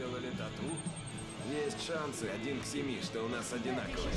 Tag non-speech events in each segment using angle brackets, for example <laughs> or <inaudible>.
сделали тату? Есть шансы один к семи, что у нас одинаковые.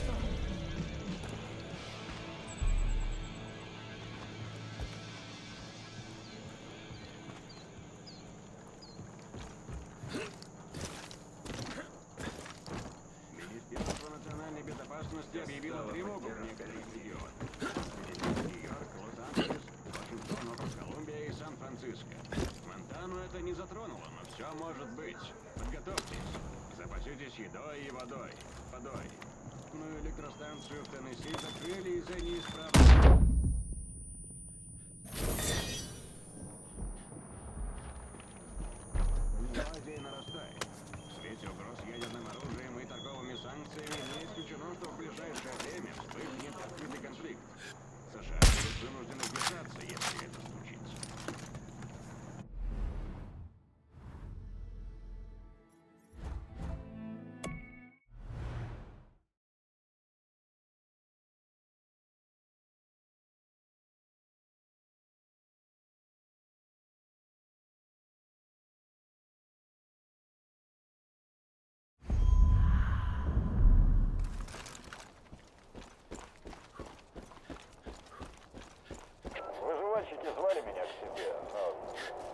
Выживальщики звали меня к себе, но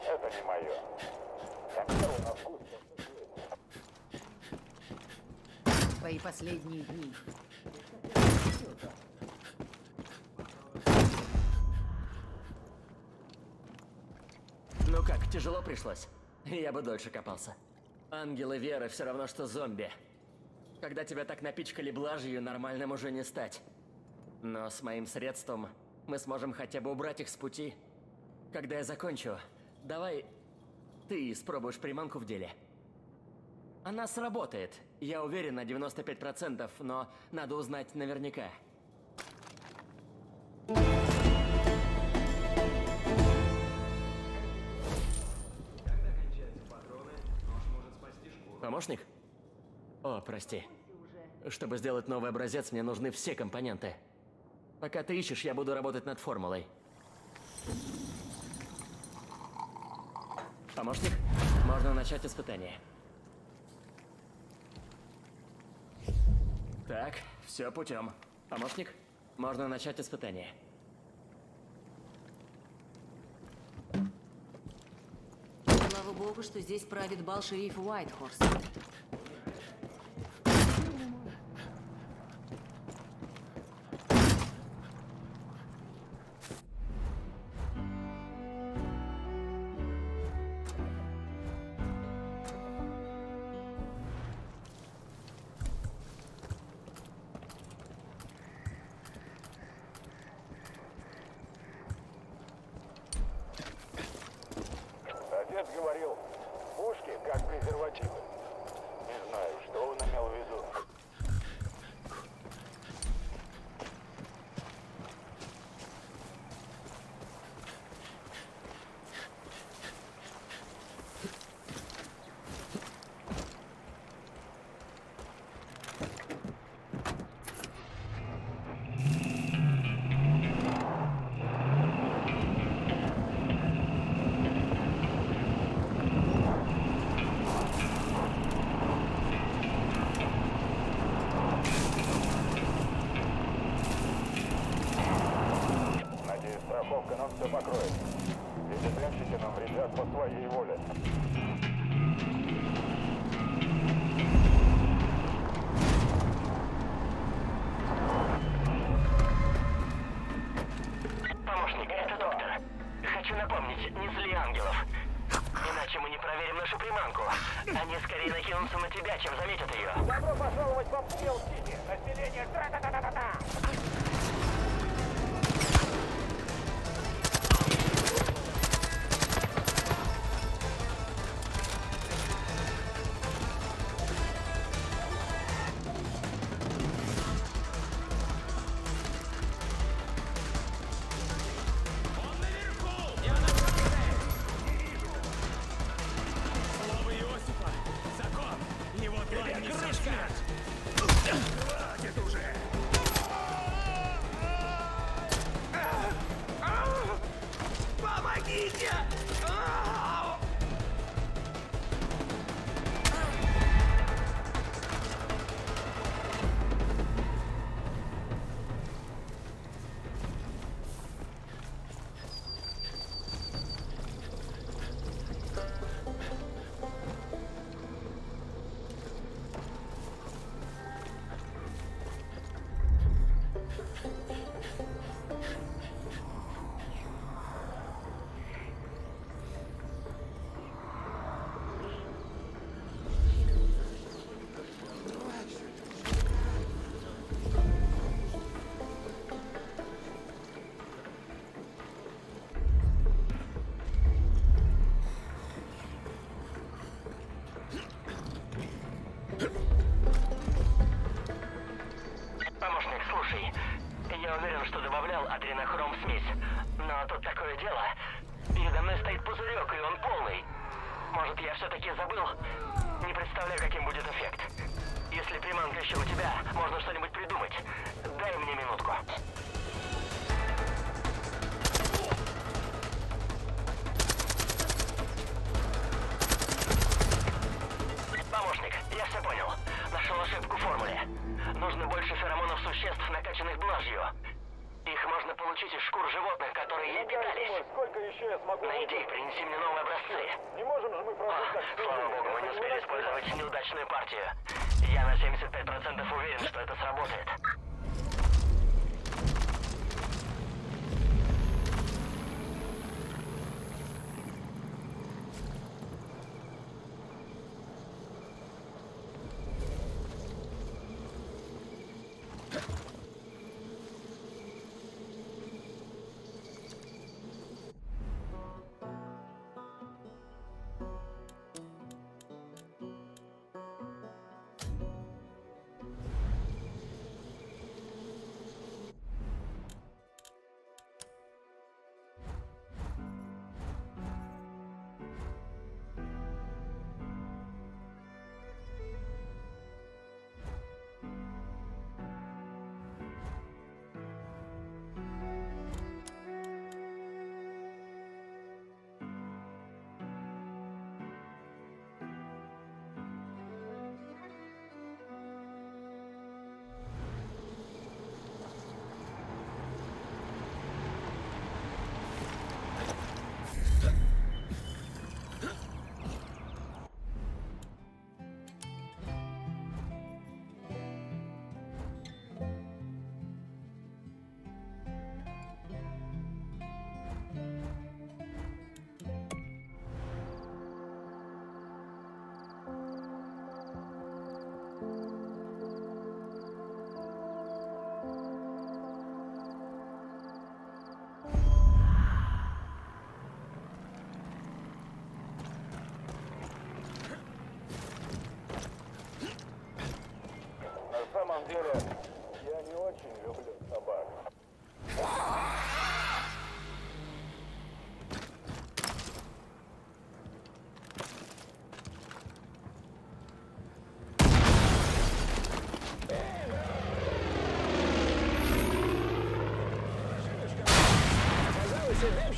это не мое. Я первый на вкус. Твои последние дни. Ну как, тяжело пришлось? Я бы дольше копался. Ангелы веры все равно, что зомби. Когда тебя так напичкали блажью, нормальным уже не стать. Но с моим средством мы сможем хотя бы убрать их с пути. Когда я закончу, давай ты испробуешь приманку в деле. Она сработает, я уверен на 95%, но надо узнать наверняка. Помощник? О, прости. Чтобы сделать новый образец, мне нужны все компоненты. Пока ты ищешь, я буду работать над формулой. Помощник, можно начать испытание. Так, все путем. Помощник, можно начать испытание. Слава богу, что здесь правит бал шерифа Уайтхорс. Покроет. Эти тенщики нам вредят по своей воле.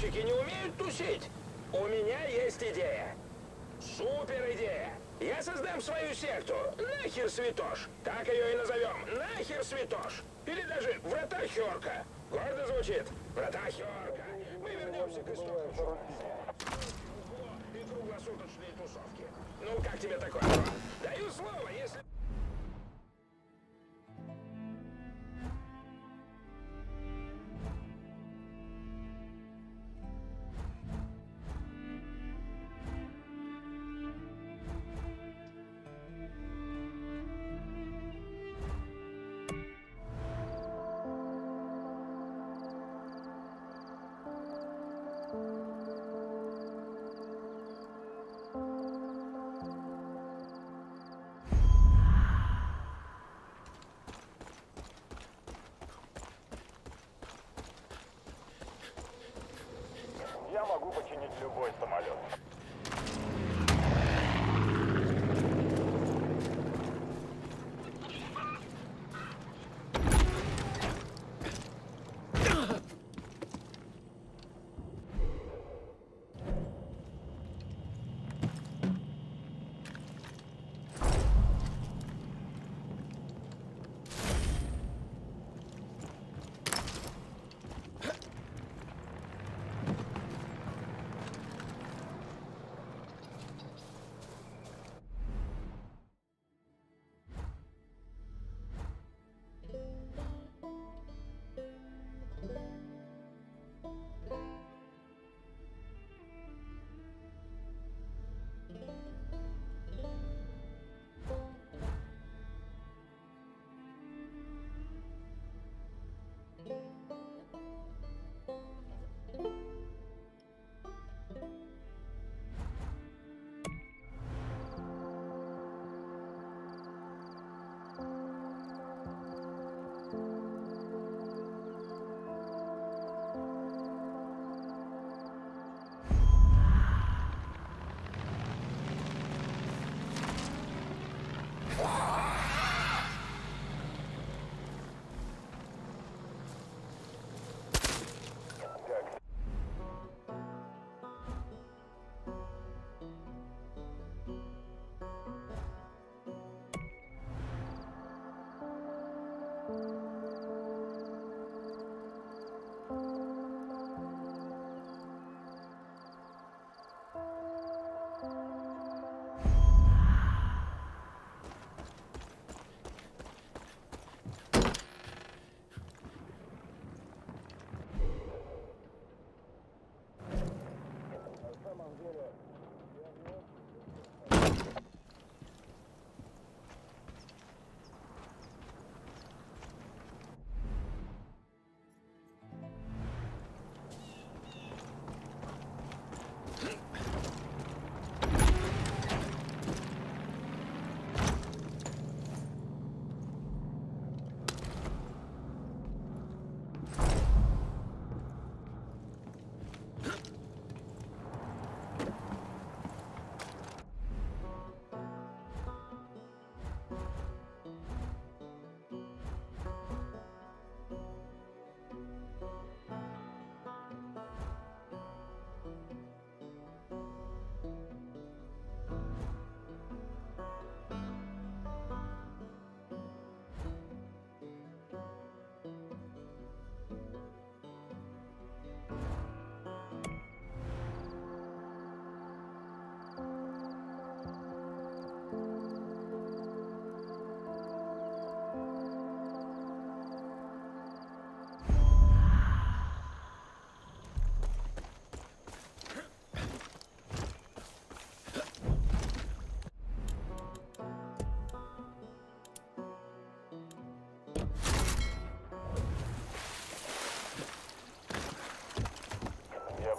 Эдемщики не умеют тусить. У меня есть идея. Супер идея. Я создам свою секту. Нахер святош. Так ее и назовем. Нахер святош. Или даже врата Херка. Гордо звучит. Врата Херка. Мы вернемся к истокам. И круглосуточные тусовки. Ну, как тебе такое? Даю слово, если... любой самолет.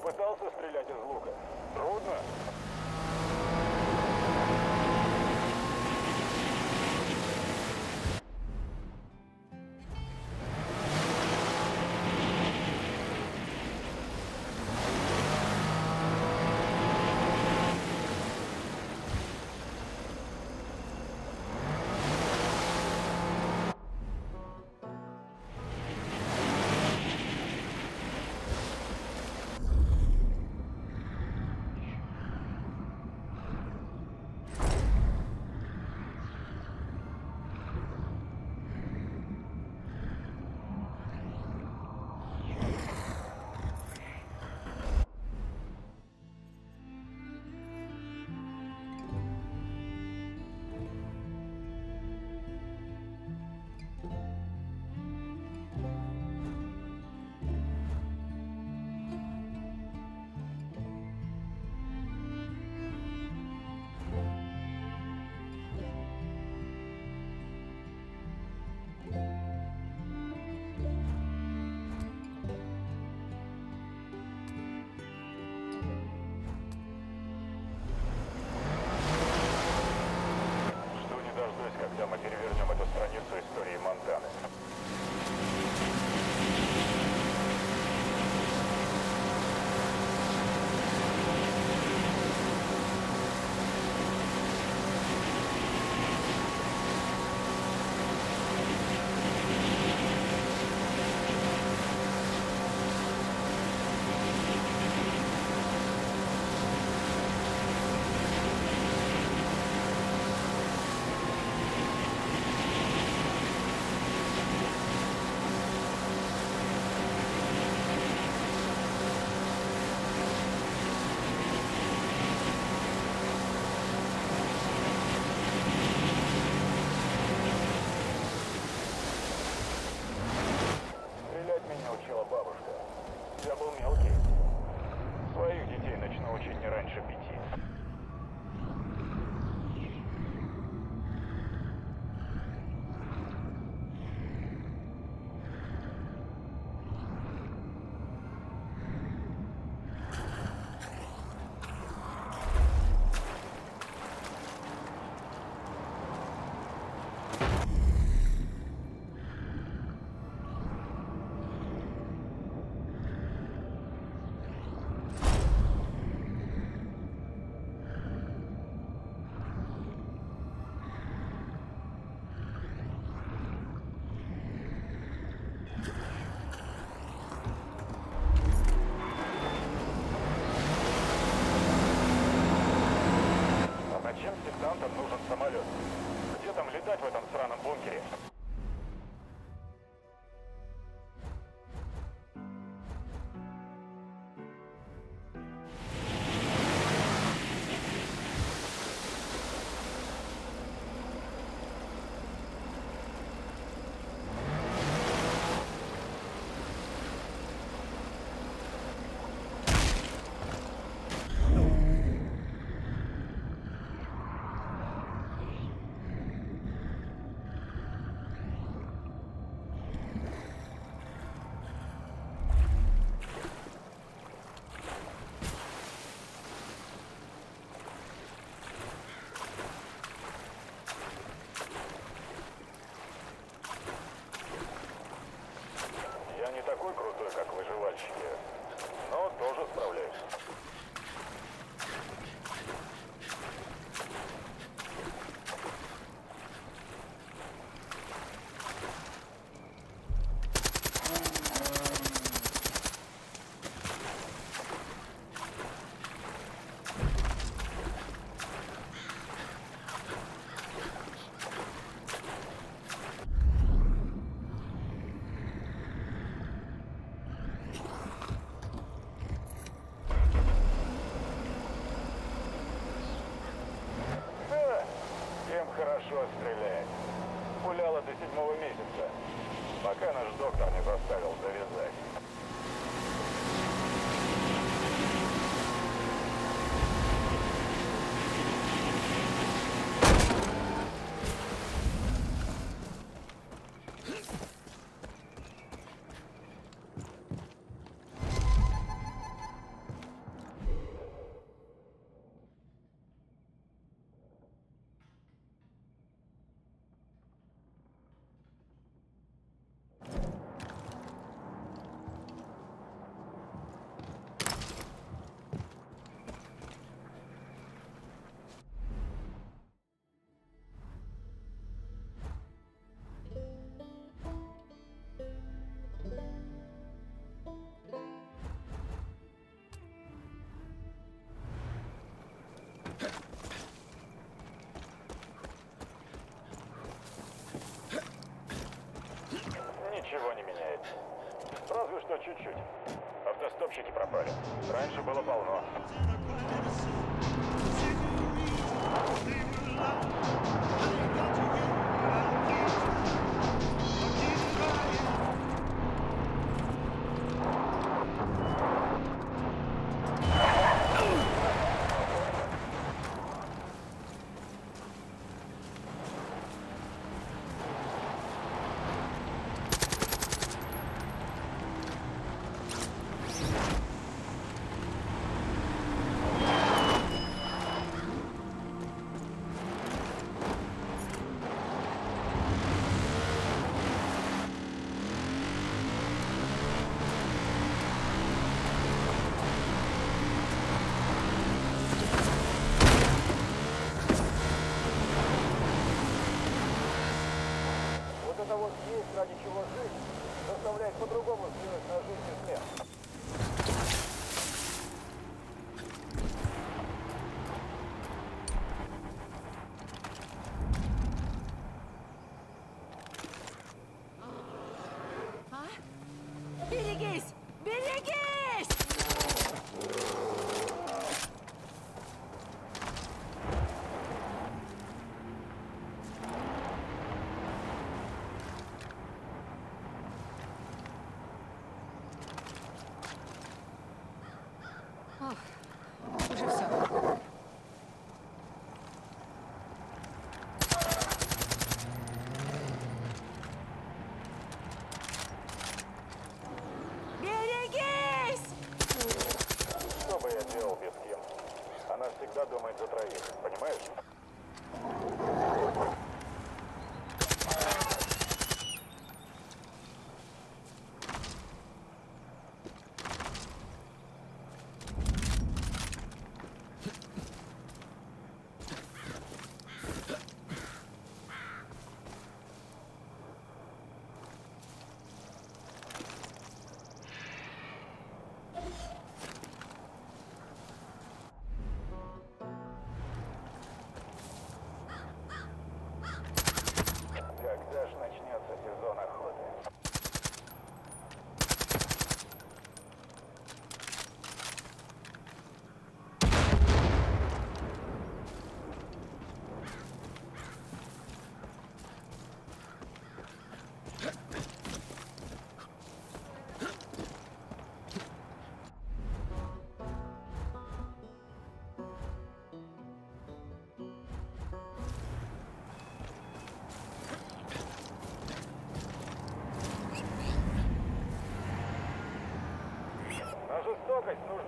Пытался стрелять из лука. Трудно. bunker. ничего не меняется. Разве что чуть-чуть. Автостопщики пропали. Раньше было полно. Thank you.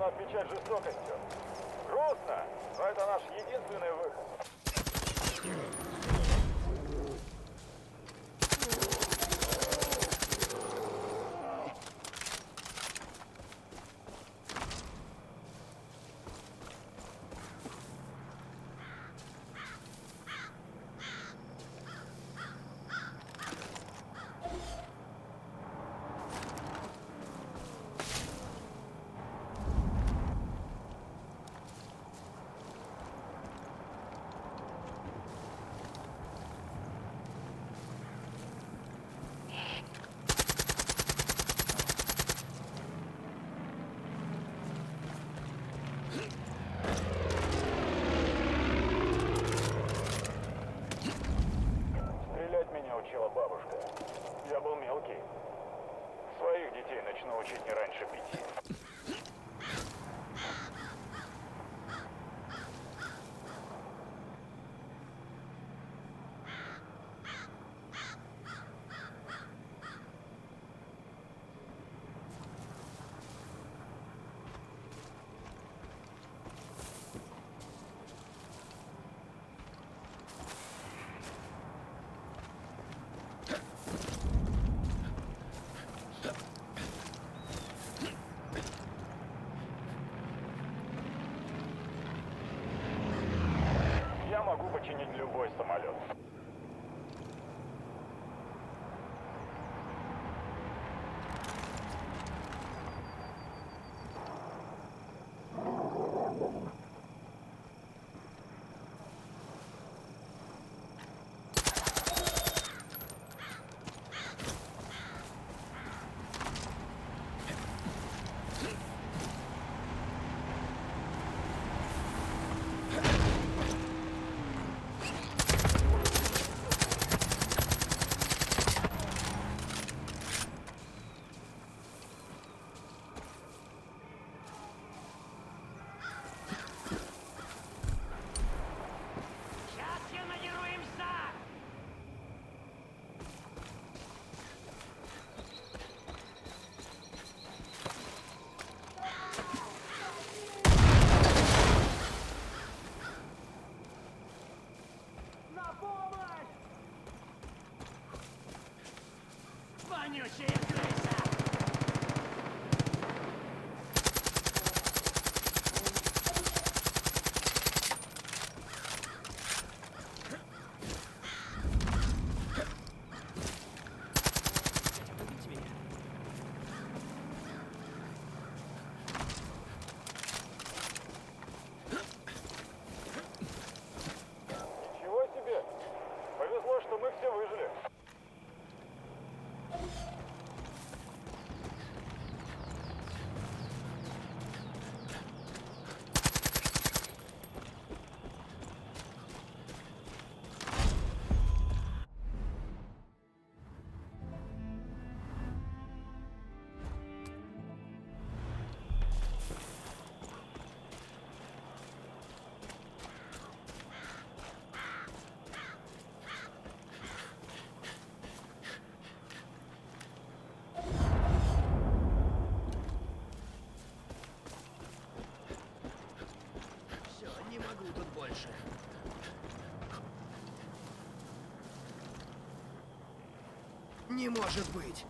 нужно отвечать жестокостью. Грустно, но это наш единственный выход. любой самолет. your shit. Не может быть!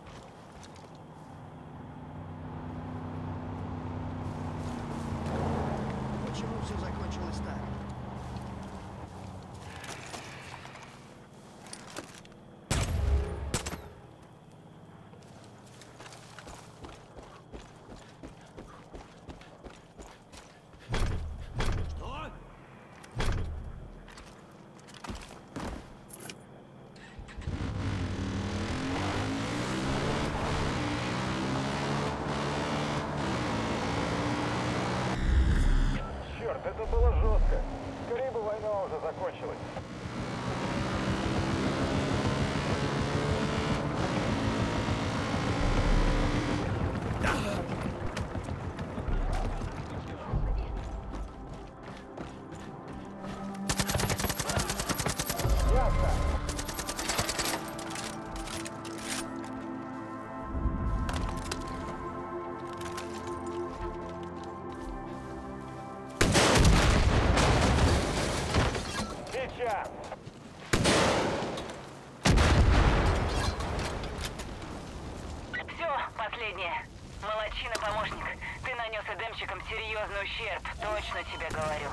Внимание. Молодчина, помощник. Ты нанес эдемщикам серьезный ущерб, точно тебе говорю.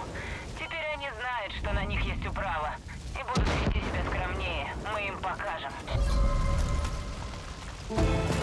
Теперь они знают, что на них есть управа. И будут вести себя скромнее. Мы им покажем. Вижу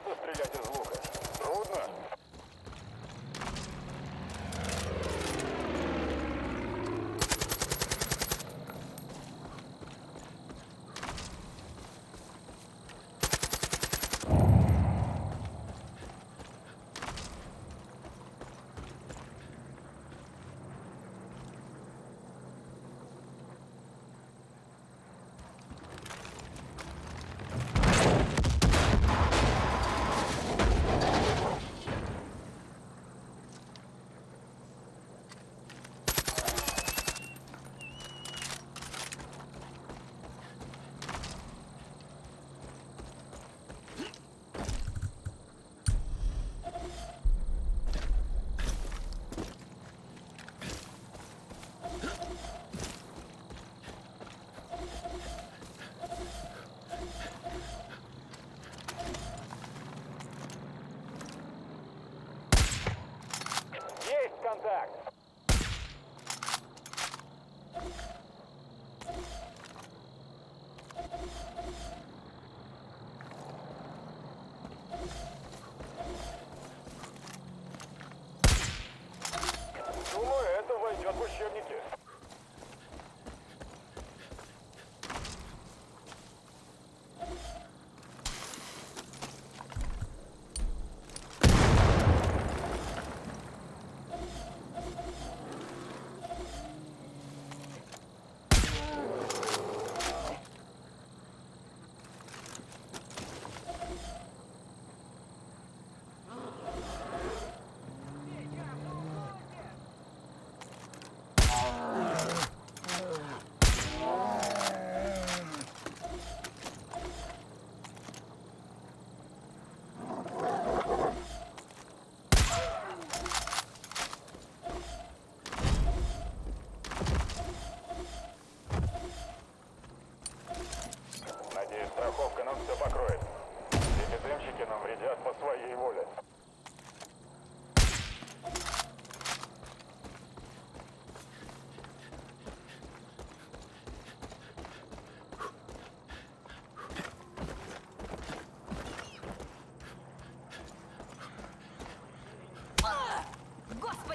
пытался стрелять из лука. Трудно.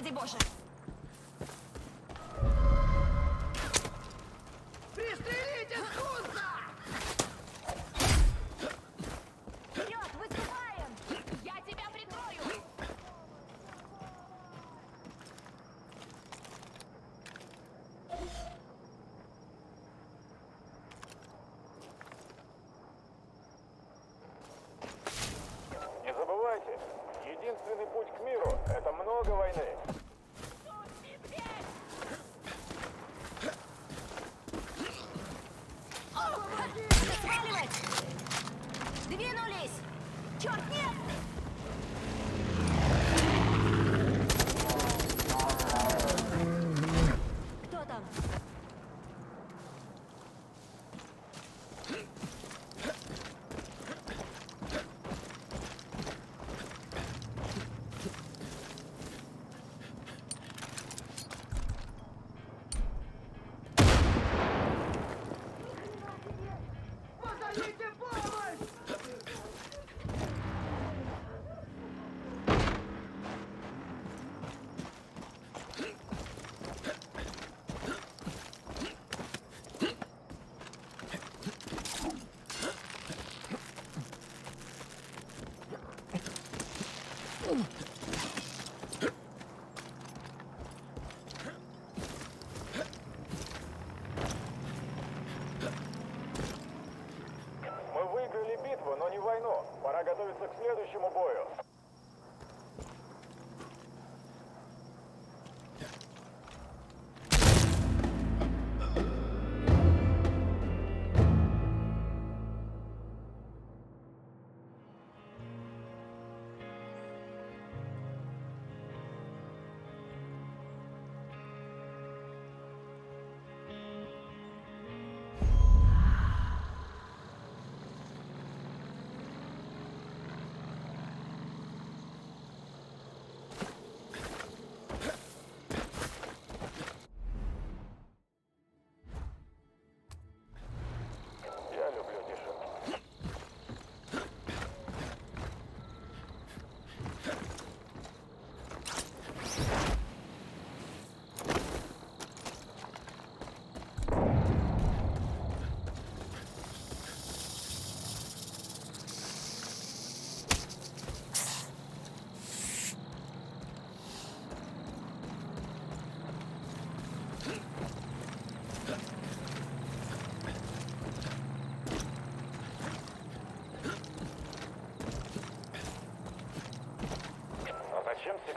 Господи боже! Пристрелите Скунса! Вперед, выступаем! Я тебя прикрою! Не забывайте, единственный путь к миру – это много войны.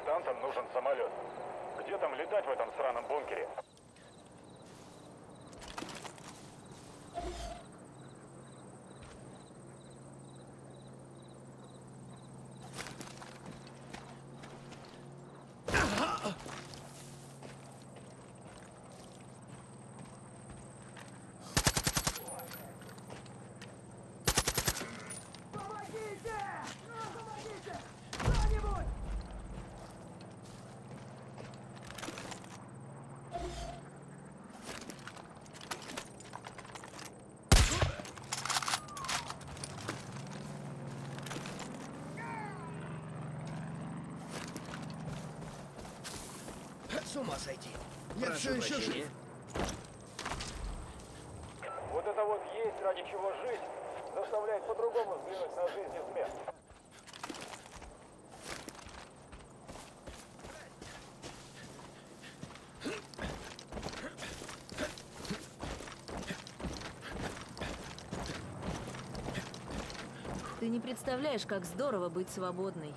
Зачем сектантам нужен самолет? Где там летать в этом сраном бункере? С ума сойти. Я все еще жив. Вот это вот есть ради чего жить, заставляет по-другому взглянуть на жизнь и смерть. Ты не представляешь, как здорово быть свободной.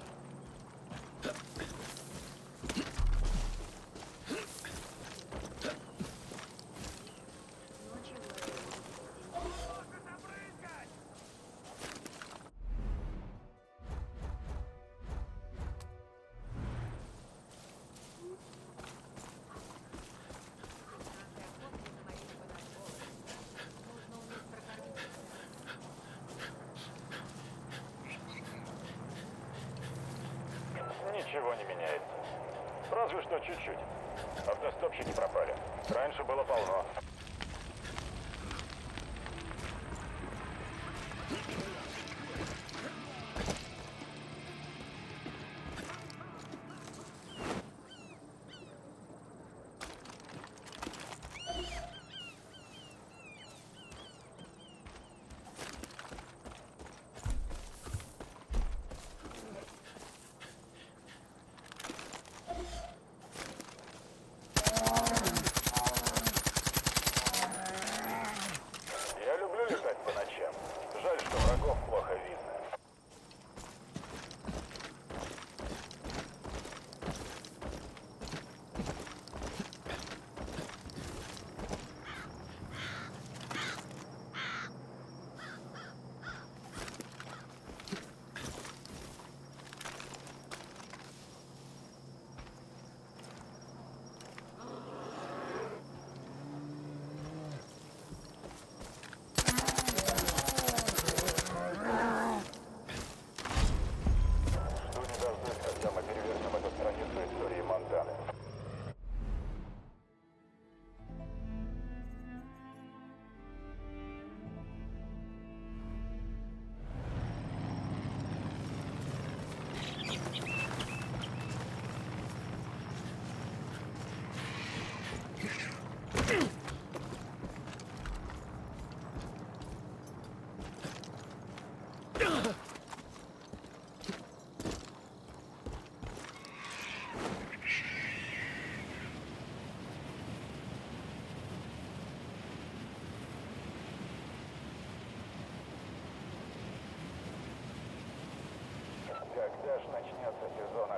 Аж начнется сезон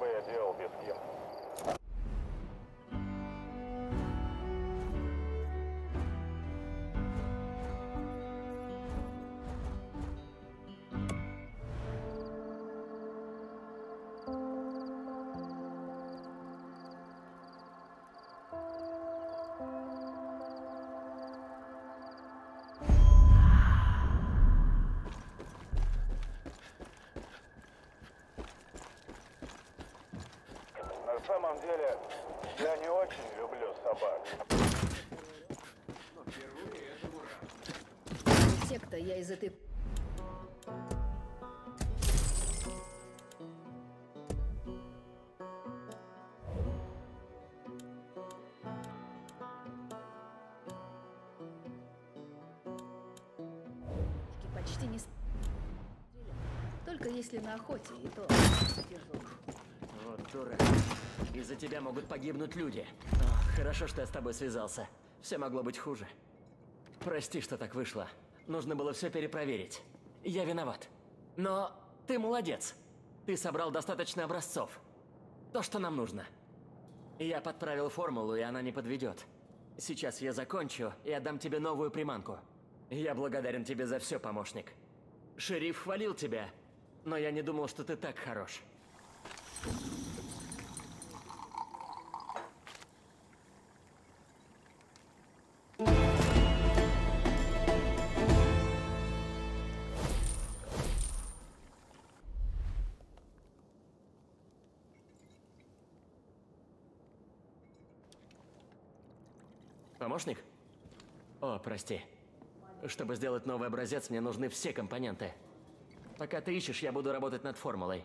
Что бы я делал без самом деле, я не очень люблю собак. Секта, я из этой... почти не... Только если на охоте, и то... Вот дурак. Из-за тебя могут погибнуть люди. Ох, хорошо, что я с тобой связался. Все могло быть хуже. Прости, что так вышло. Нужно было все перепроверить. Я виноват. Но ты молодец. Ты собрал достаточно образцов. То, что нам нужно. Я подправил формулу, и она не подведет. Сейчас я закончу и отдам тебе новую приманку. Я благодарен тебе за все, помощник. Шериф хвалил тебя, но я не думал, что ты так хорош. Помощник? О, прости. Чтобы сделать новый образец, мне нужны все компоненты. Пока ты ищешь, я буду работать над формулой.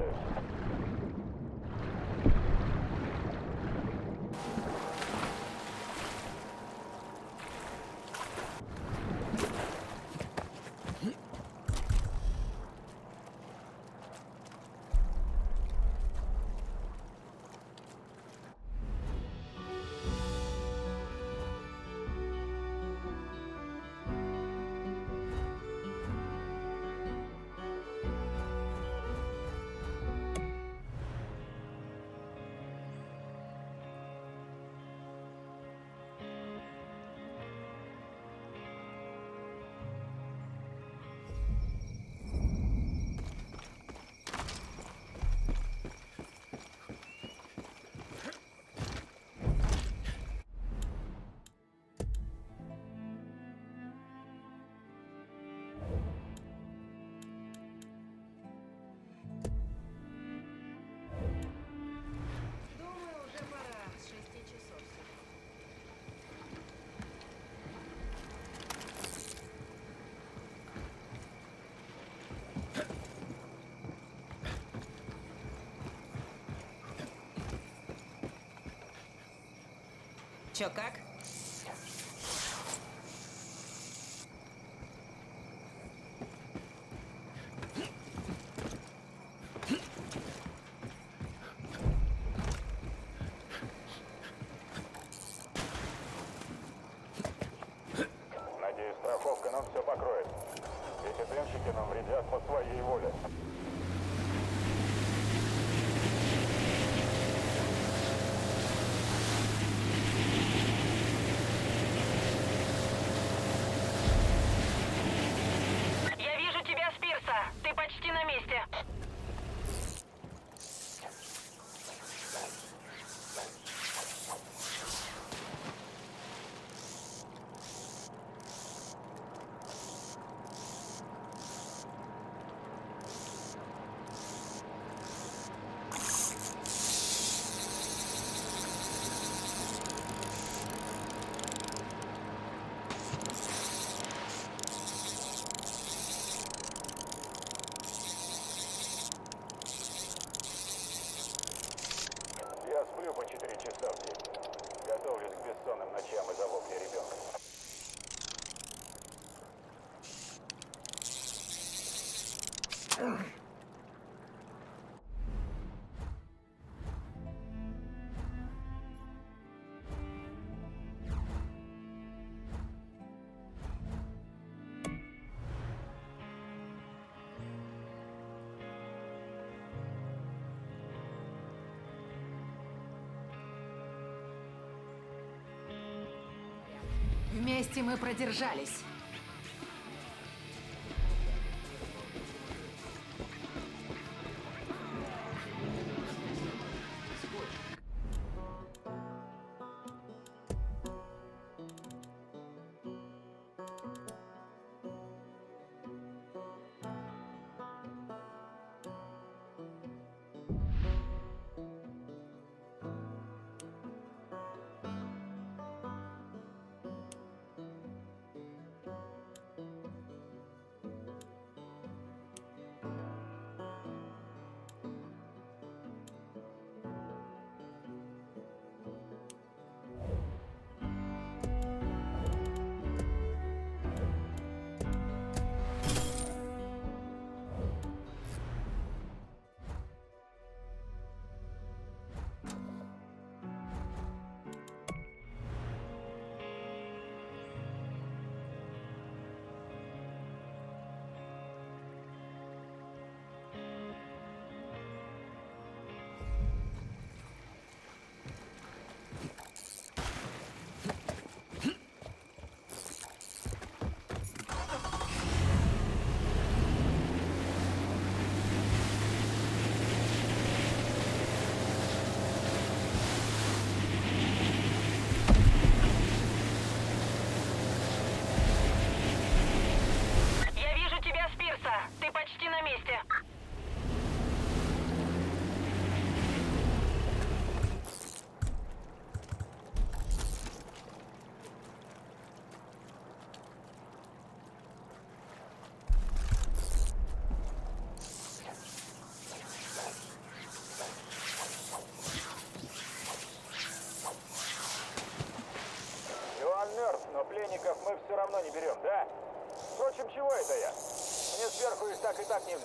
orders. Чё, как? месте мы продержались. мошенников мы все равно не берем, да? Впрочем, чего это я? Мне сверху и так и так не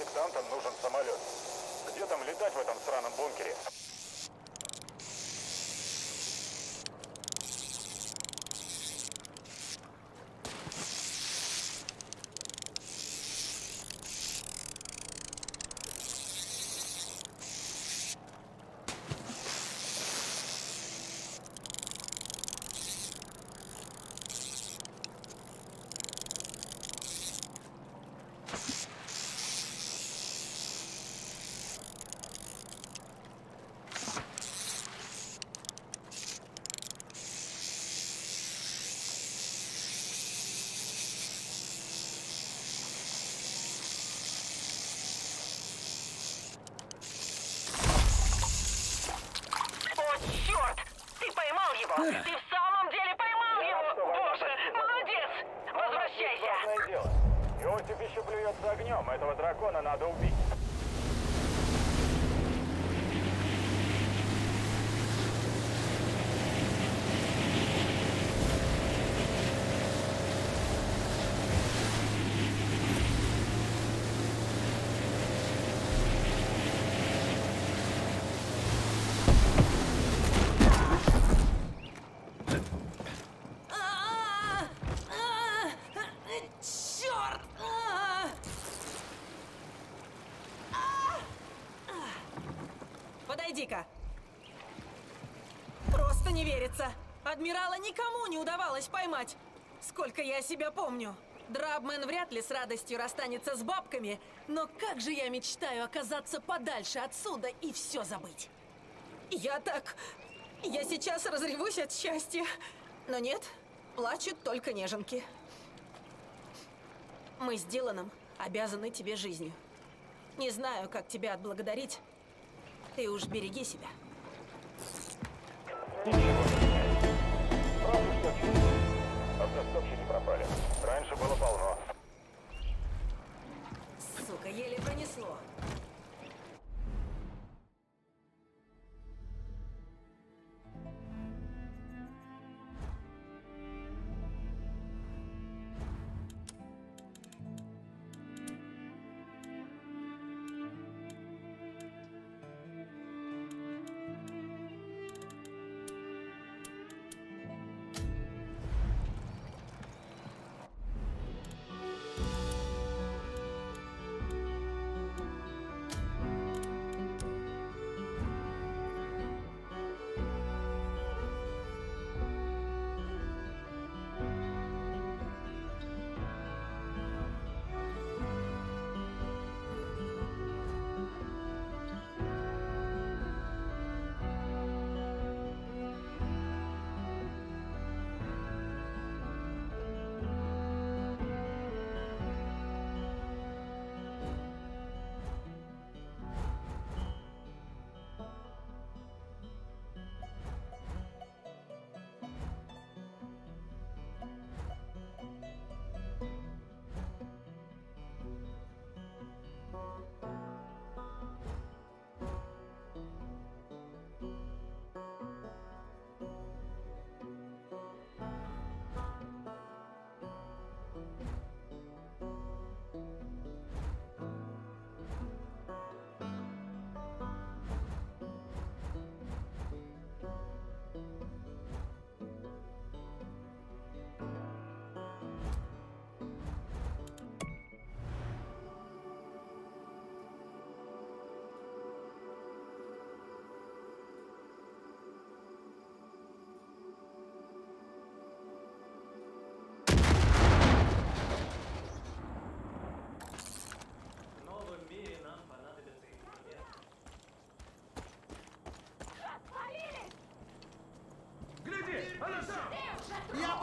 сектантам нужен самолет? Где там летать в этом сраном бункере? О, черт! Ты поймал его! Ты в самом деле поймал его! Боже, молодец! Возвращайся! Важное дело. Иосиф плюется огнем. Этого дракона надо убить. Подойди-ка. Просто не верится. Адмирала никому не удавалось поймать. Сколько я себя помню. Драбмен вряд ли с радостью расстанется с бабками, но как же я мечтаю оказаться подальше отсюда и все забыть. Я так... Я сейчас разревусь от счастья. Но нет, плачут только неженки. Мы с Диланом обязаны тебе жизнью. Не знаю, как тебя отблагодарить. Ты уж береги себя. Ничего не меняется. Правда, что чудо? Автостопщики пропали. Раньше было полно. Сука, еле пронесло.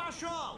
Я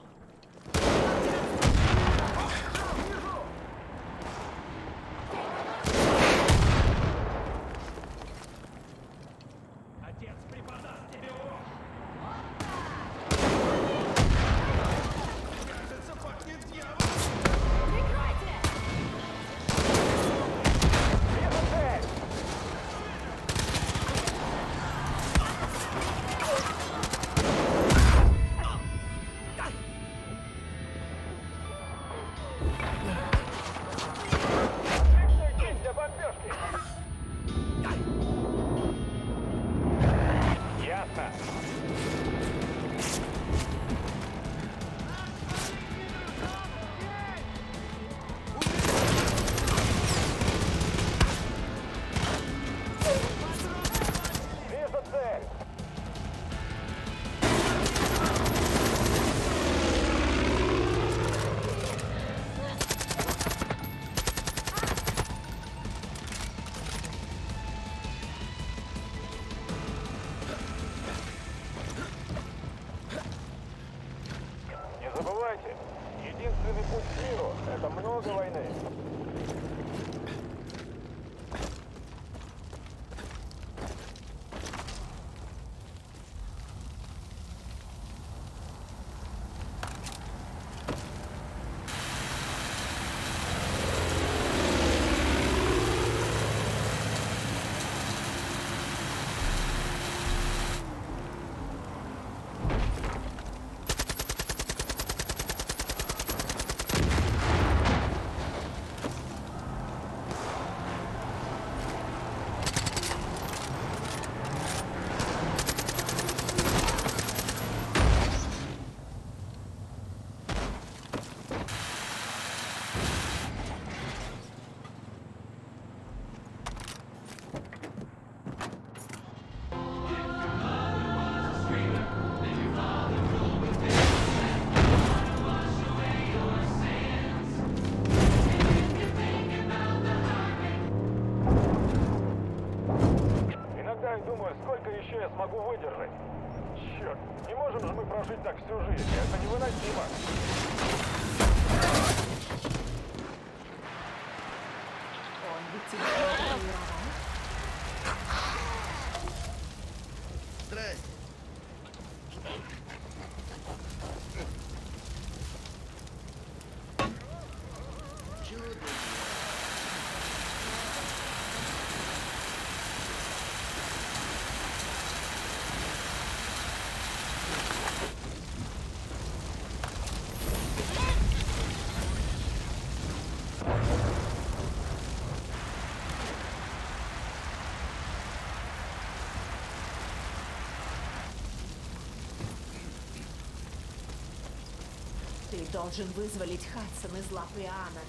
выдержать. Черт, не можем же мы прожить так всю жизнь. Это невыносимо. Он ведь тебя контролировал. Здрасте. Чего ты? Ты должен вызволить Хадсон из лап Иоанна.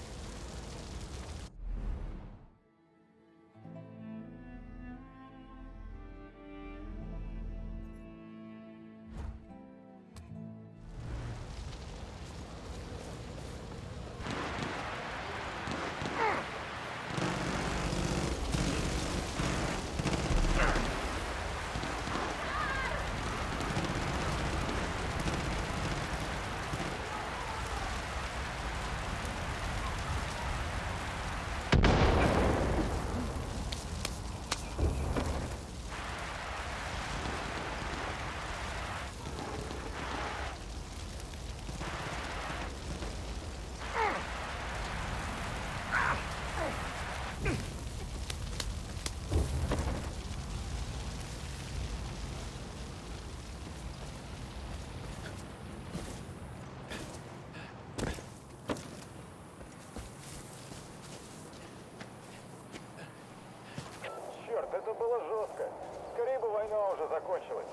Было жестко. Скорее бы война уже закончилась.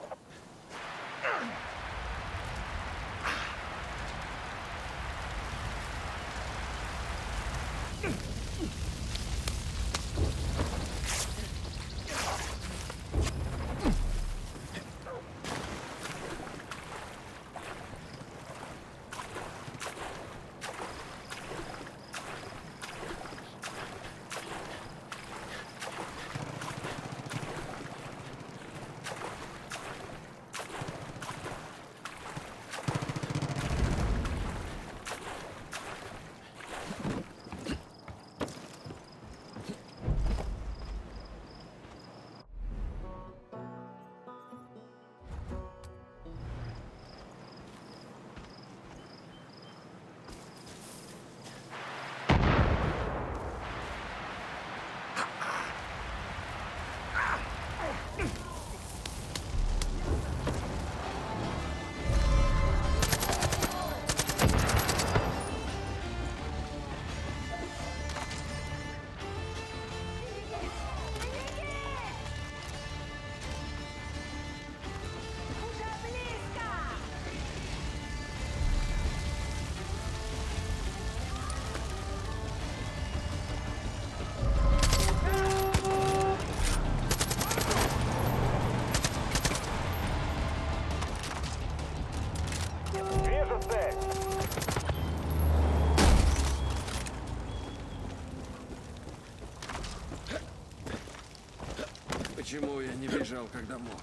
Почему я не бежал, когда мог?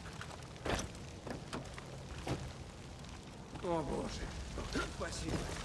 О боже. Спасибо.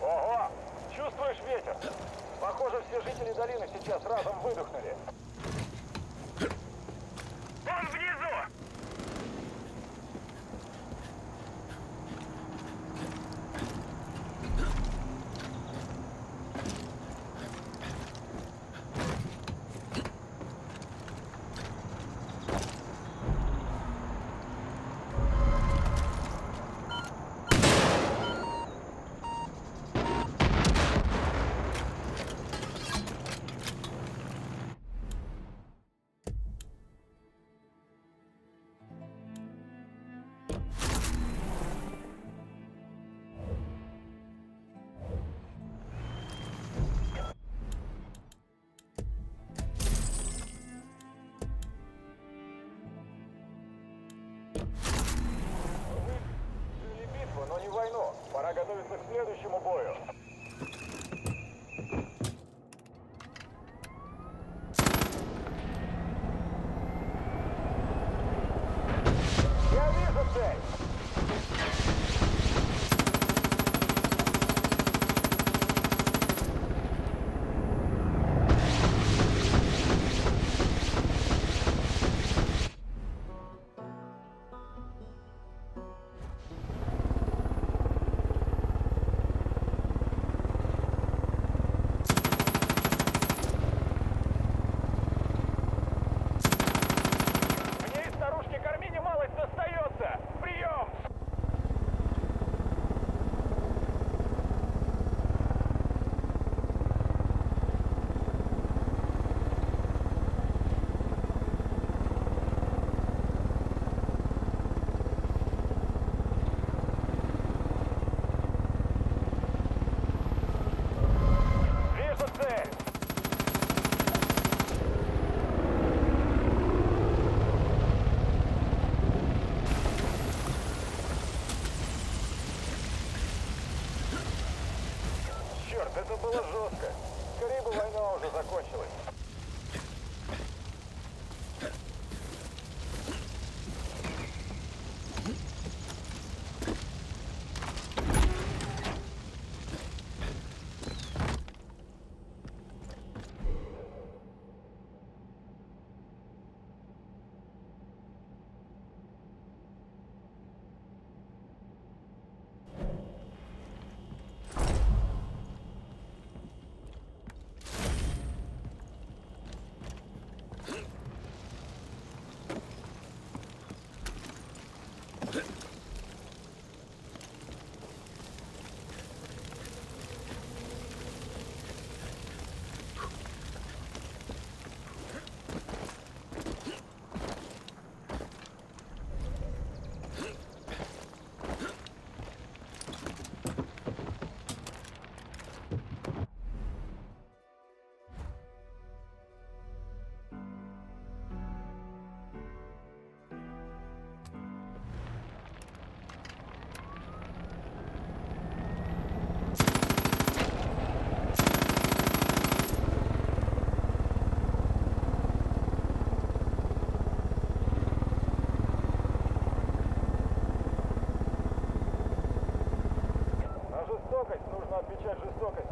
Ого! Чувствуешь ветер? Похоже, все жители долины сейчас разом выдохнули. Отвечать жестокостью.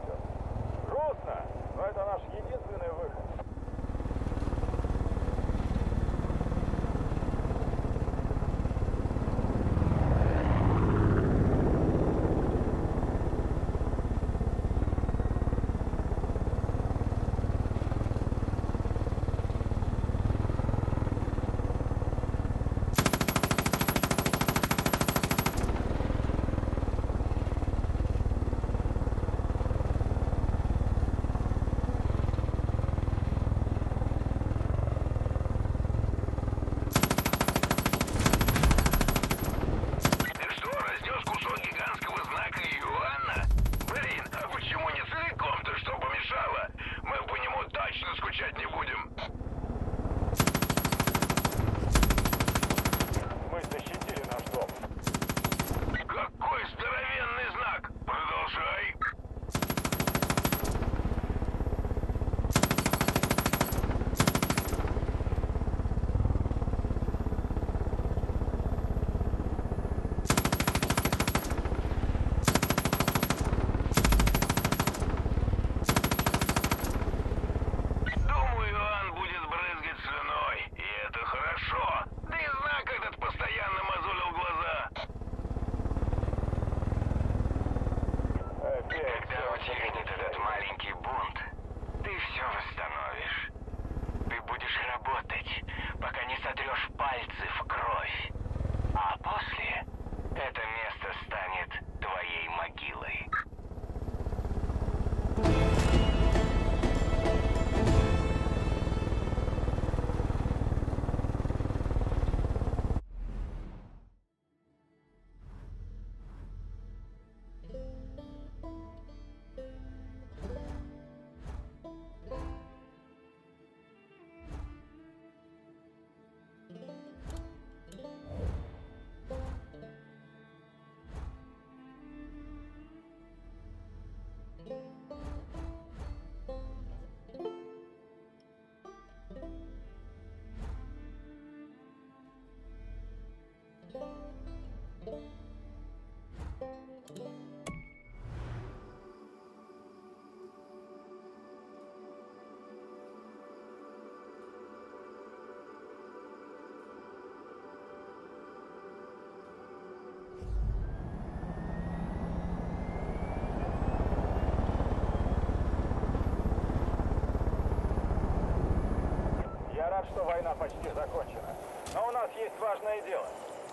Что война почти закончена. Но у нас есть важное дело.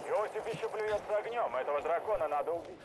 Иосиф еще плюется огнем. Этого дракона надо убить.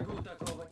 Врагу такого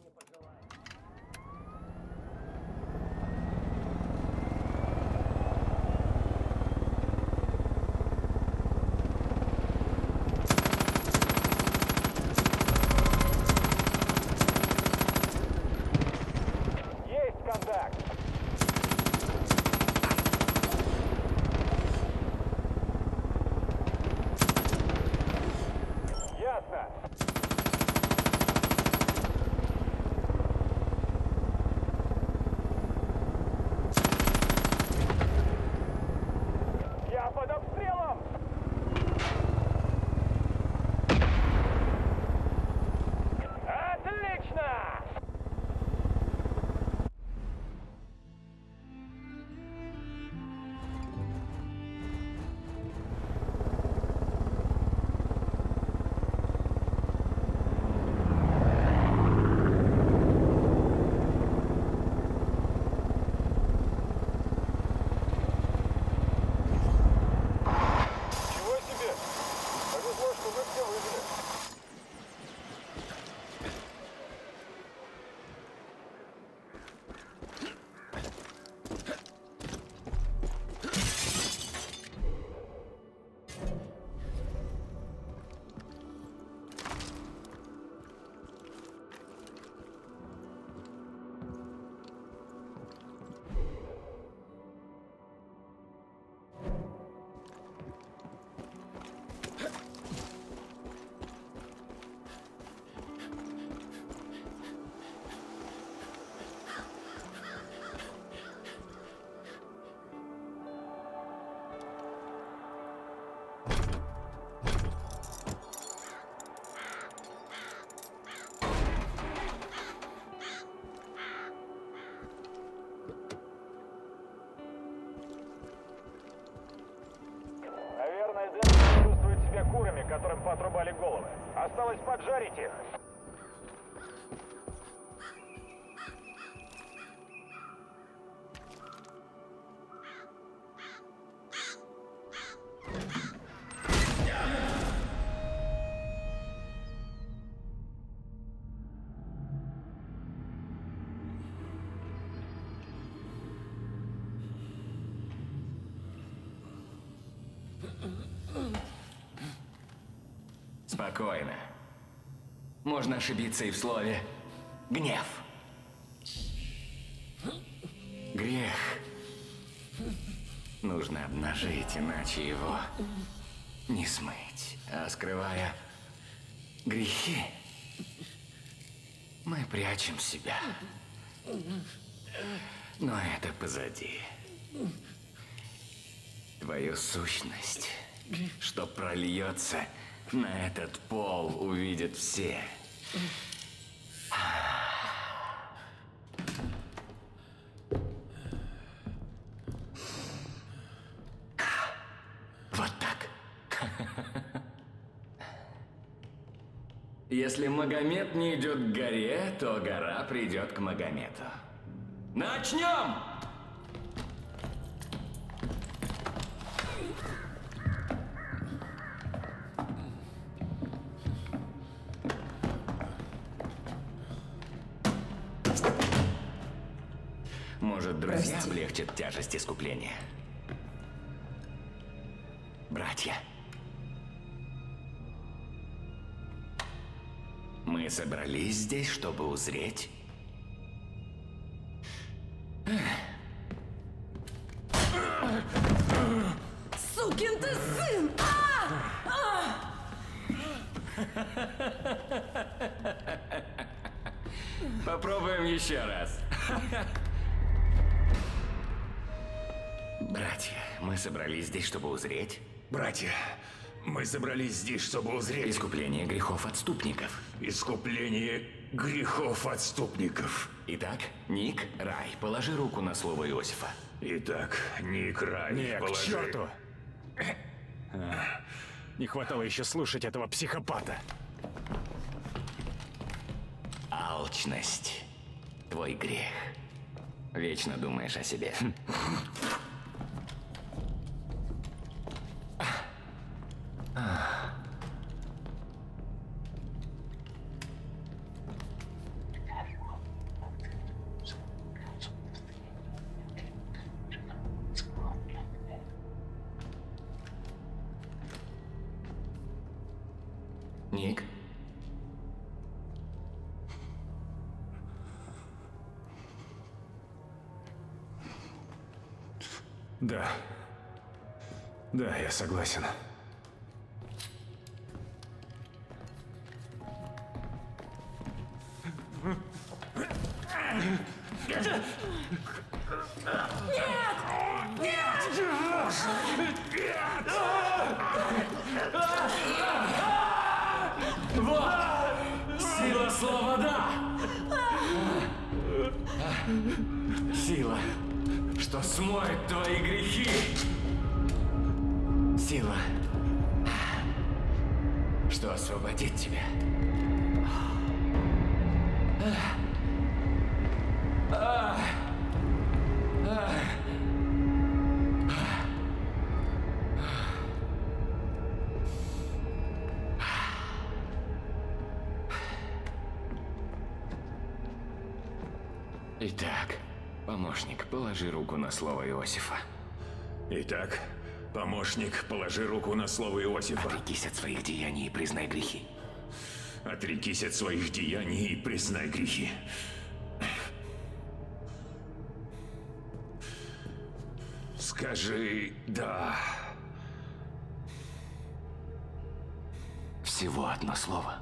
которым потрубали головы. Осталось поджарить их. Спокойно. Можно ошибиться и в слове «гнев». Грех. Нужно обнажить, иначе его не смыть. А скрывая грехи, мы прячем себя. Но это позади. Твою сущность, что прольется на этот пол, увидят все. Вот так. Если Магомед не идет к горе, то гора придет к Магомету. Начнем! Тяжесть искупления? Братья. Мы собрались здесь, чтобы узреть Сукин ты сын! А! Попробуем еще раз. Мы собрались здесь, чтобы узреть Братья, мы собрались здесь, чтобы узреть искупление грехов отступников. искупление грехов отступников. Итак, Ник, Рай, положи руку на слово Иосифа. Итак, Ник Рай, Не, к положи. черту! А, Не хватало еще слушать этого психопата. Алчность. Твой грех. Вечно думаешь о себе. <laughs> согласен. Слово Иосифа. Итак, помощник, положи руку на слово Иосифа. Отрекись от своих деяний и признай грехи. Отрекись от своих деяний и признай грехи. Скажи «да». Всего одно слово.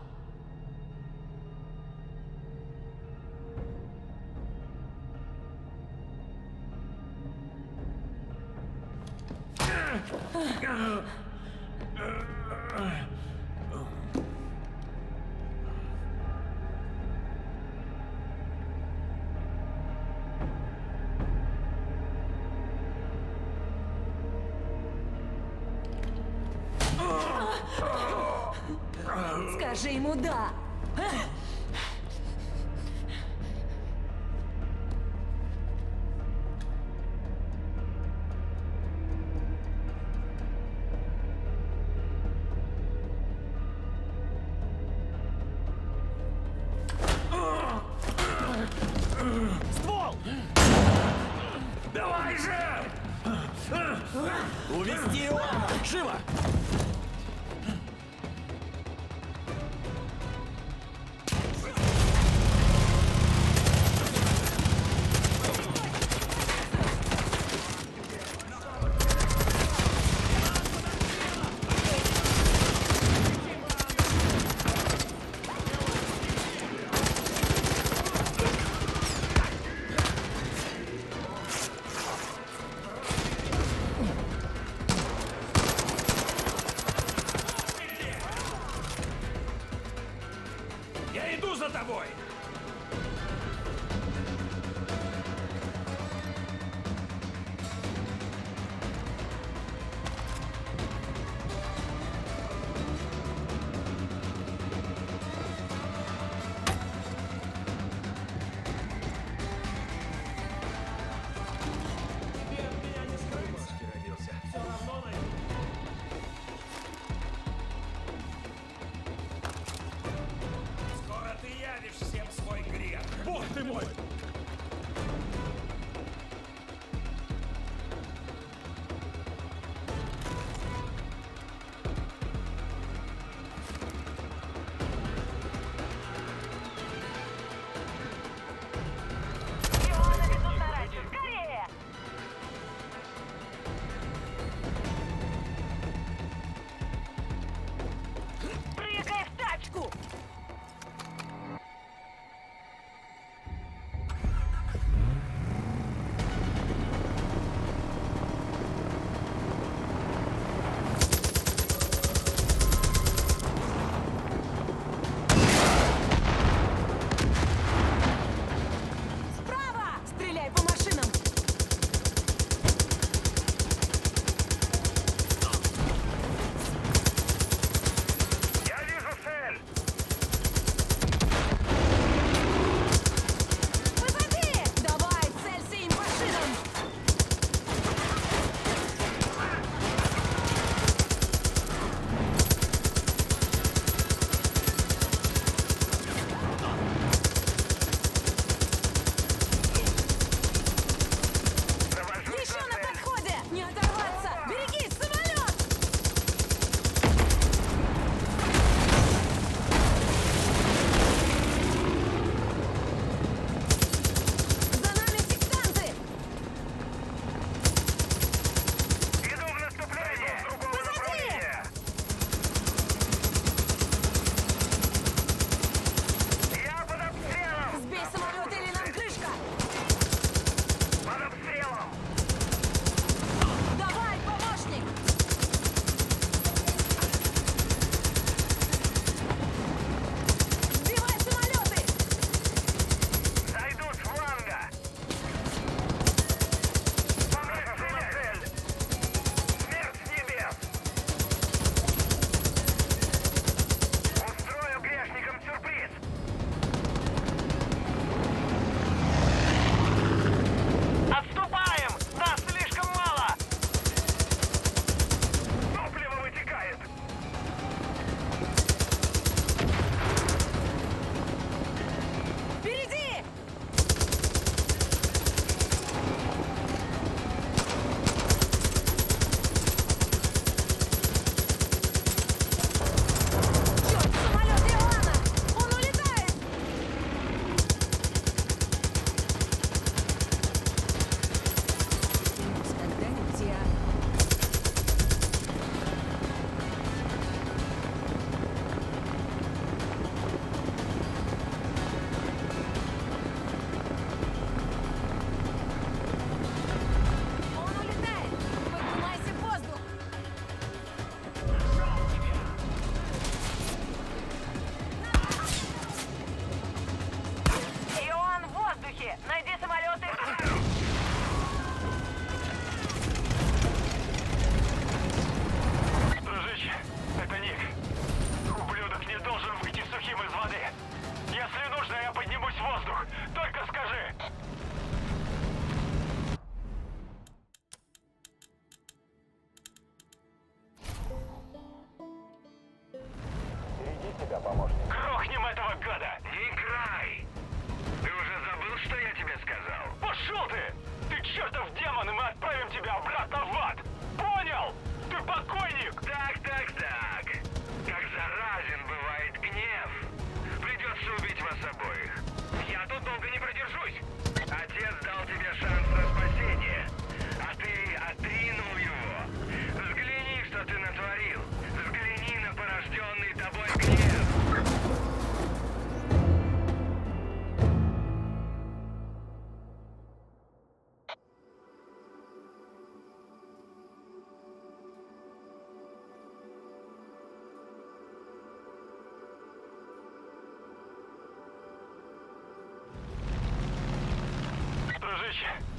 对不起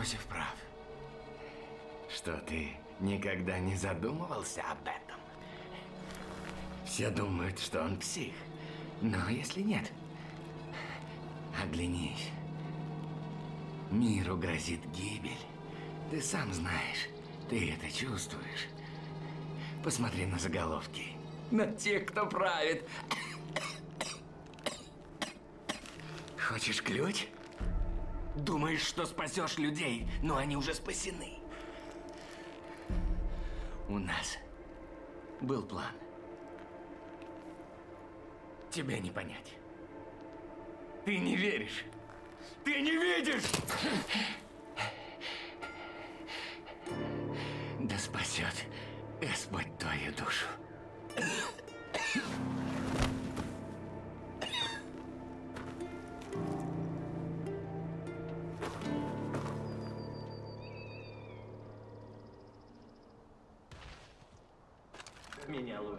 Иосиф прав? Что ты никогда не задумывался об этом? Все думают, что он псих. Но если нет, оглянись. Миру грозит гибель. Ты сам знаешь, ты это чувствуешь. Посмотри на заголовки. На тех, кто правит. Хочешь ключ? Думаешь, что спасешь людей, но они уже спасены. У нас был план. Тебе не понять. Ты не веришь. Ты не видишь! Да спасет Господь твою душу.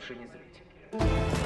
Лучше не злить.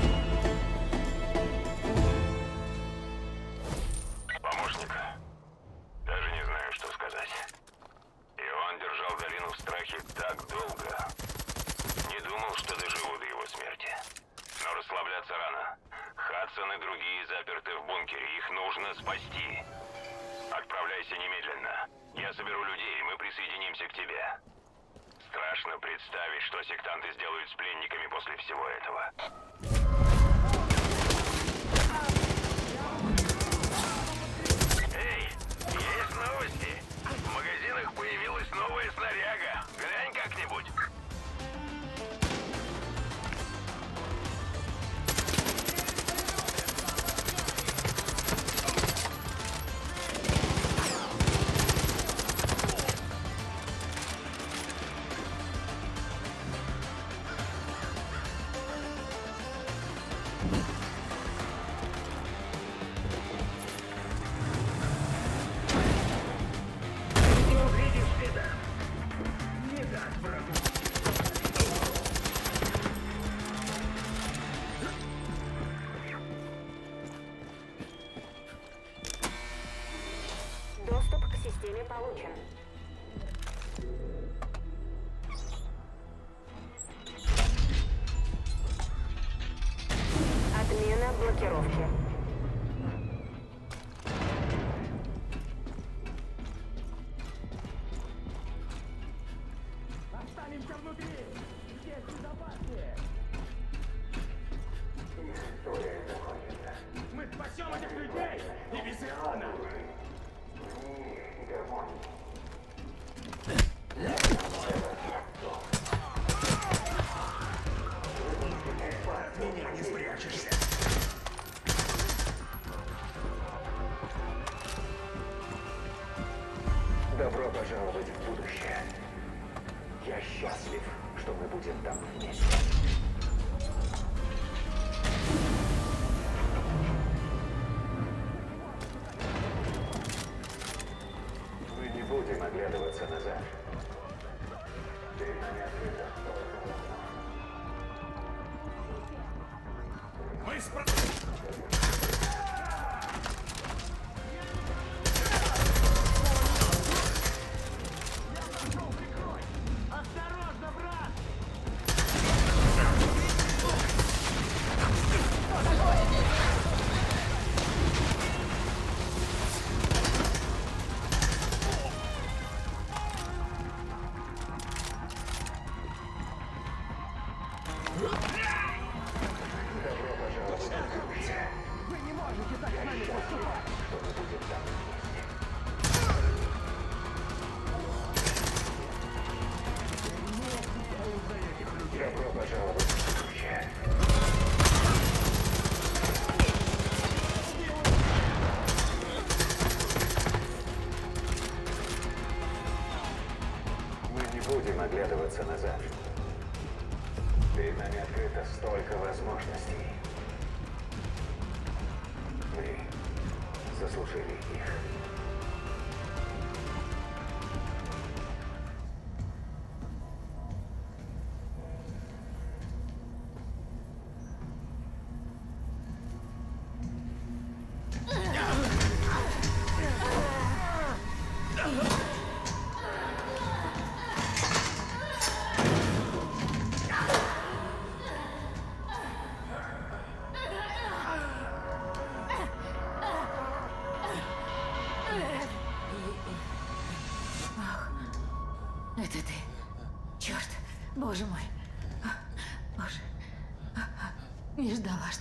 Добро пожаловать в будущее. Я счастлив, что мы будем там вместе.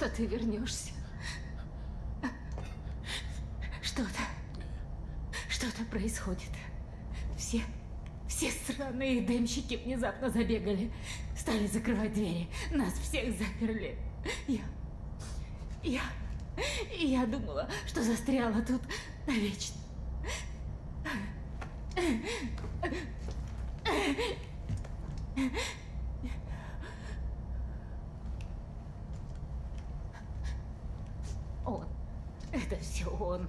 Что ты вернешься. Что-то... Что-то происходит. Все... Все сраные дымщики внезапно забегали. Стали закрывать двери. Нас всех заперли. Я... Я... Я думала, что застряла тут навечно. Он. Это все он.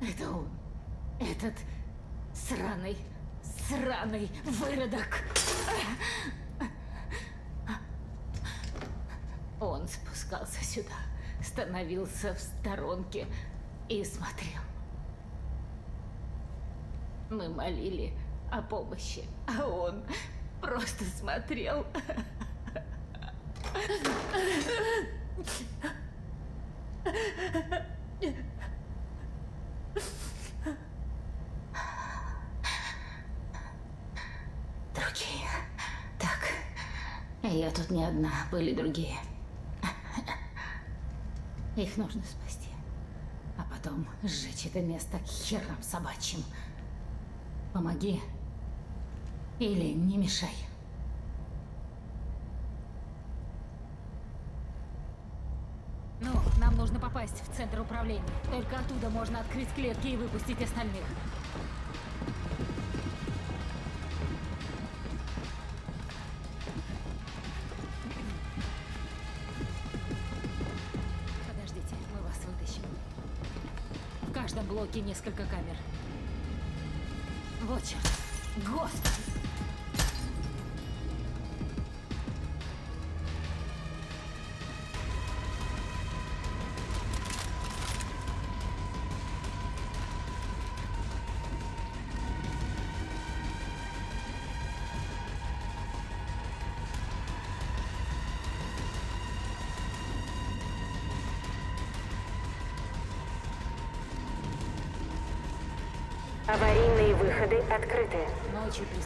Это он. Этот сраный, сраный выродок. Он спускался сюда, становился в сторонке и смотрел. Мы молили о помощи, а он просто смотрел. Другие. Так, я тут не одна, были другие. Их нужно спасти. А потом сжечь это место к херам собачьим. Помоги. Или не мешай. Ну, нам нужно попасть в центр управления. Только оттуда можно открыть клетки и выпустить остальных. блоке несколько камер. Вот черт. Господи!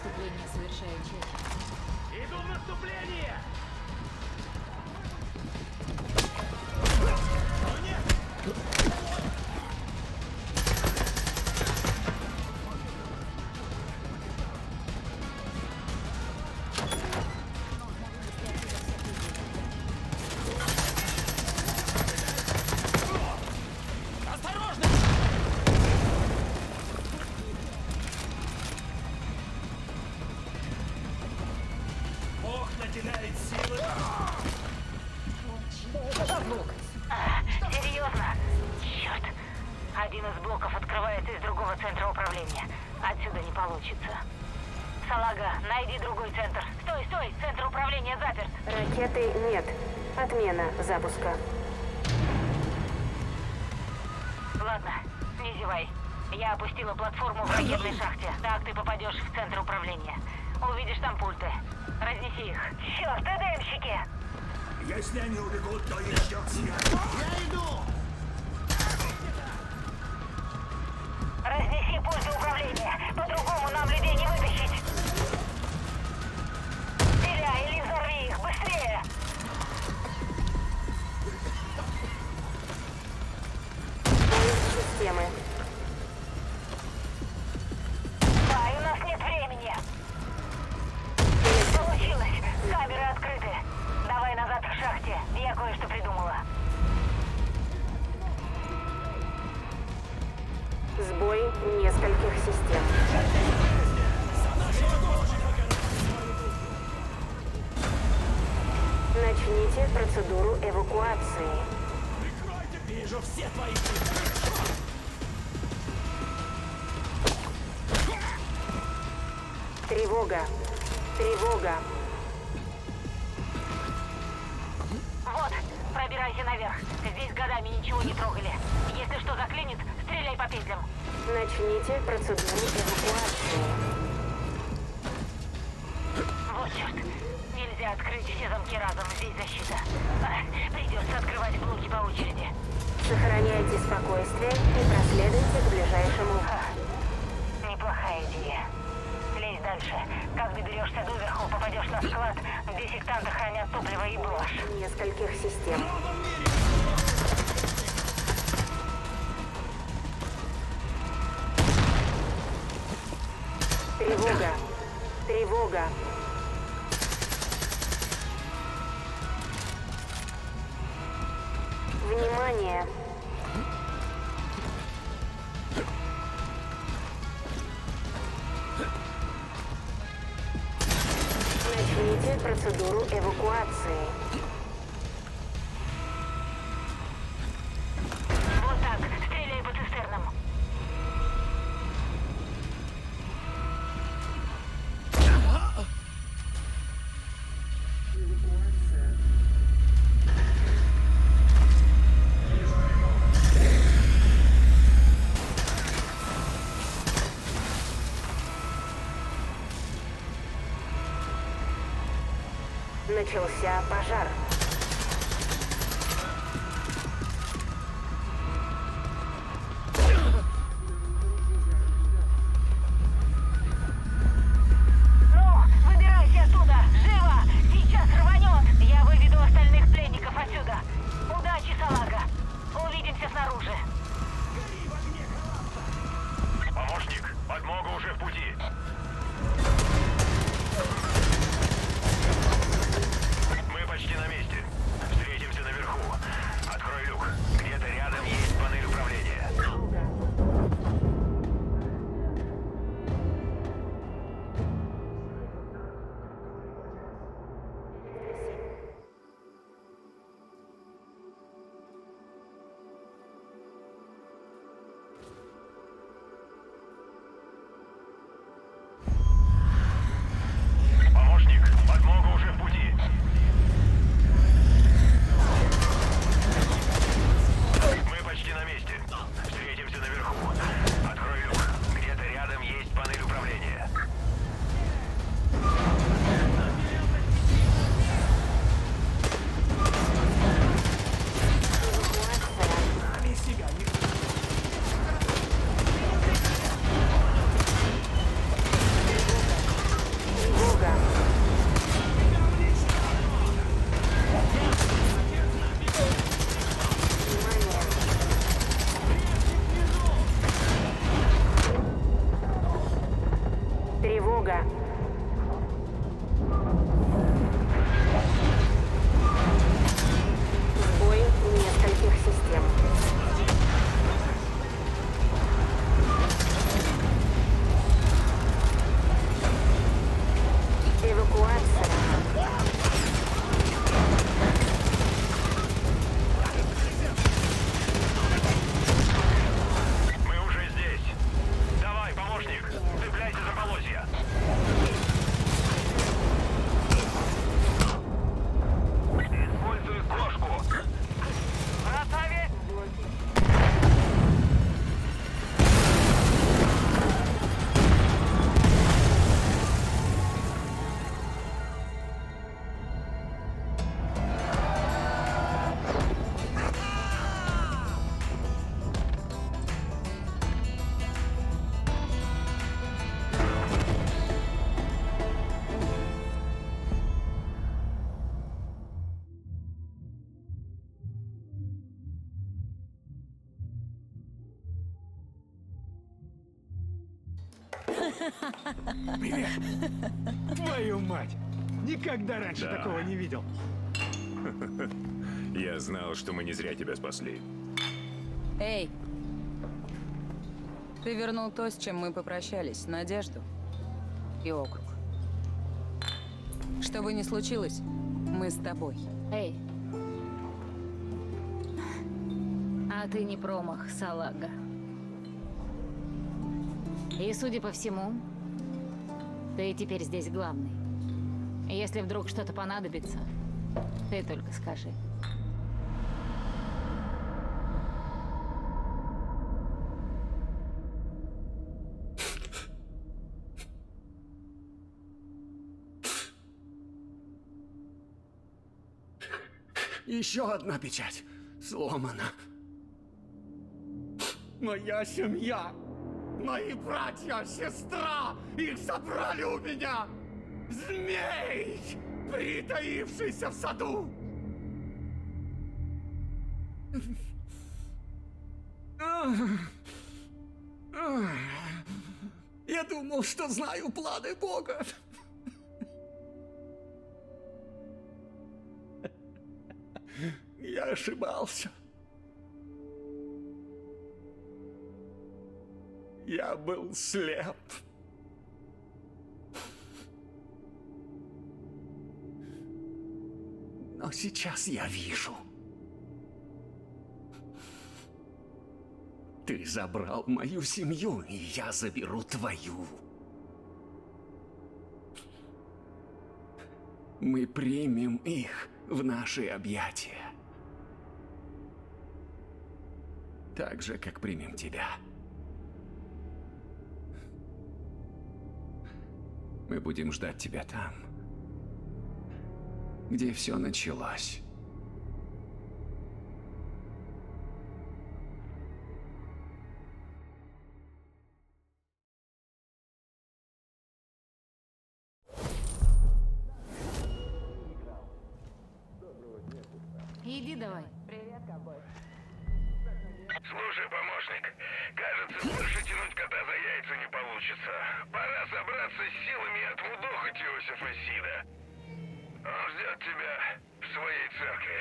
Наступление совершаю чеки. Иду в наступление! 何をでこっという начался пожар. Твою мать! Никогда раньше Да. такого не видел. <laughs> Я знал, что мы не зря тебя спасли. Эй! Ты вернул то, с чем мы попрощались, надежду и округ. Что бы ни случилось, мы с тобой. Эй. А ты не промах, салага. И, судя по всему, ты теперь здесь главный. Если вдруг что-то понадобится, ты только скажи. Еще одна печать сломана. Моя семья, мои братья, сестра, их забрали у меня. Змей, притаившийся в саду. Я думал, что знаю планы Бога. Я ошибался. Я был слеп. Но сейчас я вижу. Ты забрал мою семью, и я заберу твою. Мы примем их в наши объятия. Так же, как примем тебя. Мы будем ждать тебя там, где все началось. Иосифа Сида. Он ждет тебя в своей церкви.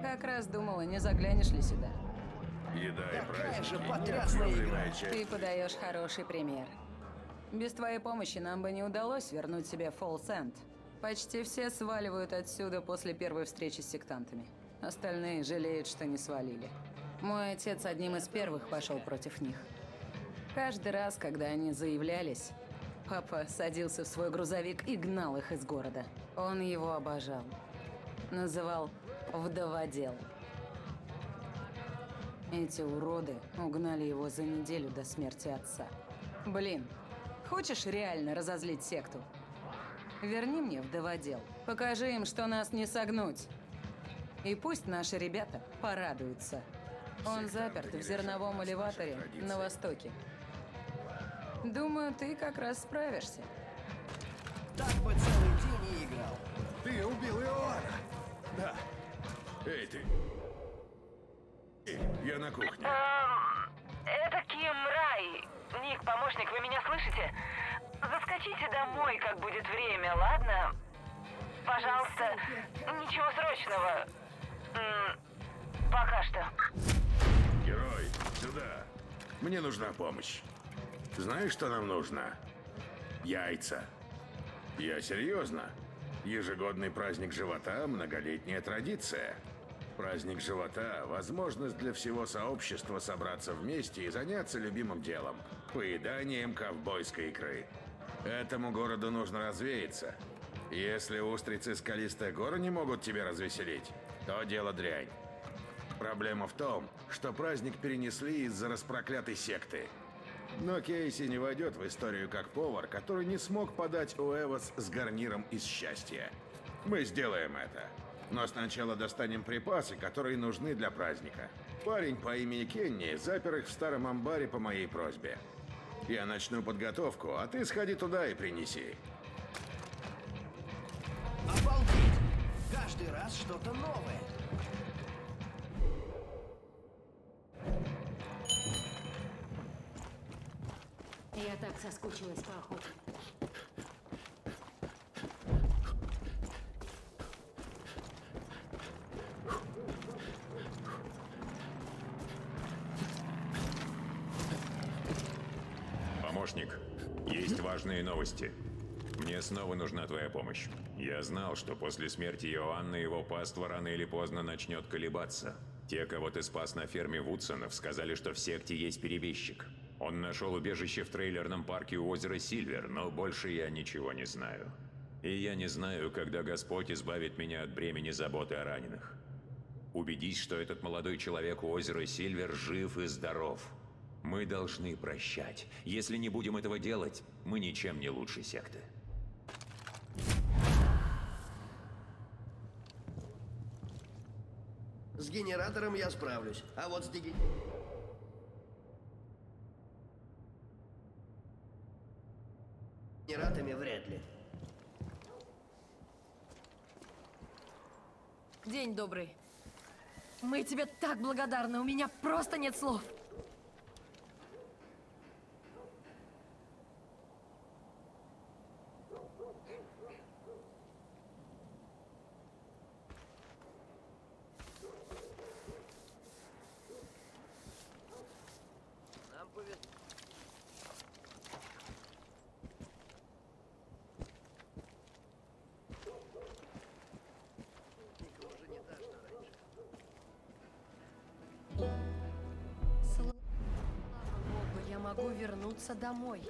Как раз думала, не заглянешь ли сюда. Еда и Какая же праздники. потрясная игра. Ты подаешь хороший пример. Без твоей помощи нам бы не удалось вернуть себе Фолл Сент. Почти все сваливают отсюда после первой встречи с сектантами. Остальные жалеют, что не свалили. Мой отец одним из первых пошел против них. Каждый раз, когда они заявлялись, папа садился в свой грузовик и гнал их из города. Он его обожал. Называл «вдоводел». Эти уроды угнали его за неделю до смерти отца. Блин, хочешь реально разозлить секту? Верни мне вдоводел. Покажи им, что нас не согнуть. И пусть наши ребята порадуются. Он заперт в зерновом элеваторе на востоке. Думаю, ты как раз справишься. Так бы целый день и играл. Ты убил Иоанна. Да. Эй, ты. Я на кухне. Эм, это Ким Рай. Ник, помощник, вы меня слышите? Заскочите домой, как будет время, ладно? Пожалуйста, ничего срочного. М, Пока что. Сюда. Мне нужна помощь. Знаешь, что нам нужно? Яйца. Я серьезно. Ежегодный праздник живота – многолетняя традиция. Праздник живота – возможность для всего сообщества собраться вместе и заняться любимым делом – поеданием ковбойской икры. Этому городу нужно развеяться. Если устрицы скалистая гора не могут тебя развеселить, то дело дрянь. Проблема в том, что праздник перенесли из-за распроклятой секты. Но Кейси не войдет в историю как повар, который не смог подать Уэвос с гарниром из счастья. Мы сделаем это. Но сначала достанем припасы, которые нужны для праздника. Парень по имени Кенни запер их в старом амбаре по моей просьбе. Я начну подготовку, а ты сходи туда и принеси. Обалдеть! Каждый раз что-то новое. Я так соскучилась по охоте. Помощник, есть важные новости. Мне снова нужна твоя помощь. Я знал, что после смерти Иоанна его паства рано или поздно начнет колебаться. Те, кого ты спас на ферме Вудсонов, сказали, что в секте есть перебежчик. Он нашел убежище в трейлерном парке у озера Сильвер, но больше я ничего не знаю. И я не знаю, когда Господь избавит меня от бремени заботы о раненых. Убедись, что этот молодой человек у озера Сильвер жив и здоров. Мы должны прощать. Если не будем этого делать, мы ничем не лучше секты. С генератором я справлюсь, а вот с диги... Генераторами вряд ли. День добрый. Мы тебе так благодарны, у меня просто нет слов. Вернуться домой.